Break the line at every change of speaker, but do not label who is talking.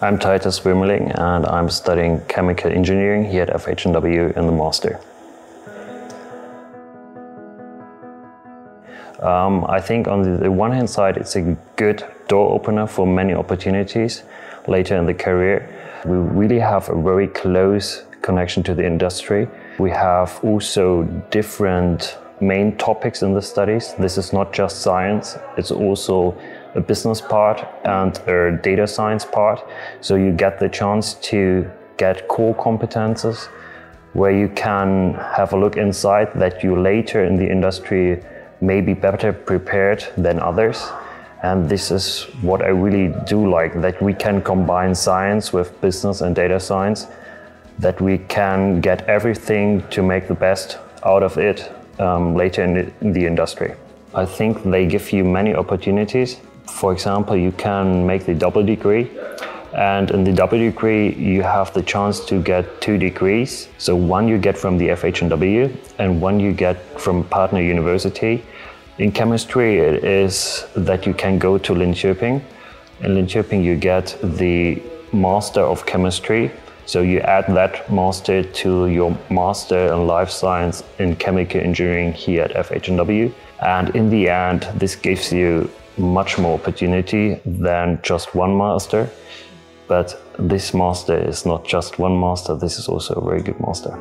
I'm Titus Wimmerling and I'm studying chemical engineering here at FHNW in the master. Um, I think on the one hand side, it's a good door opener for many opportunities later in the career. We really have a very close connection to the industry. We have also different main topics in the studies. This is not just science, it's also a business part and a data science part. So you get the chance to get core competences where you can have a look inside that you later in the industry may be better prepared than others. And this is what I really do like that we can combine science with business and data science, that we can get everything to make the best out of it um, later in the, in the industry. I think they give you many opportunities. For example, you can make the double degree and in the double degree, you have the chance to get two degrees. So one you get from the FHNW and one you get from partner university. In chemistry, it is that you can go to Linköping. In Linköping, you get the Master of Chemistry. So you add that master to your Master in Life Science in Chemical Engineering here at FHNW. And in the end, this gives you much more opportunity than just one master. But this master is not just one master, this is also a very good master.